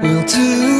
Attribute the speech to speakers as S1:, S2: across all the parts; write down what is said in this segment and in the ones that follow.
S1: will do.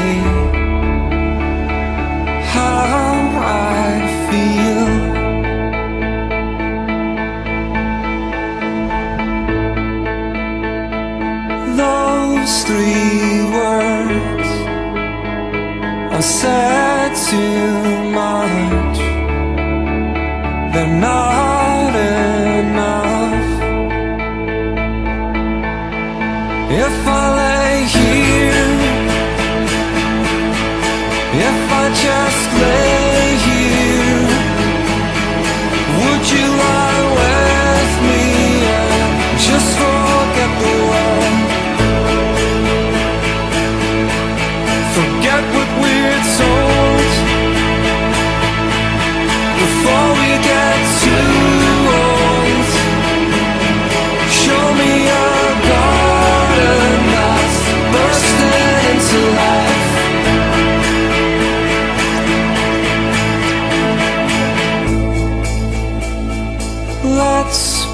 S1: how I feel. Those three words are said too much. They're not just lay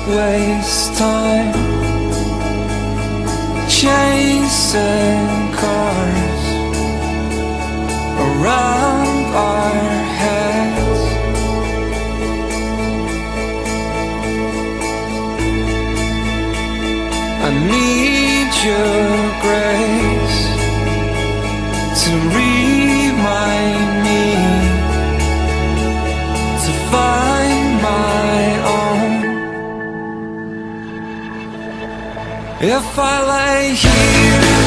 S1: waste time chasing cars around our heads. I need your grace to remind me If I lay here,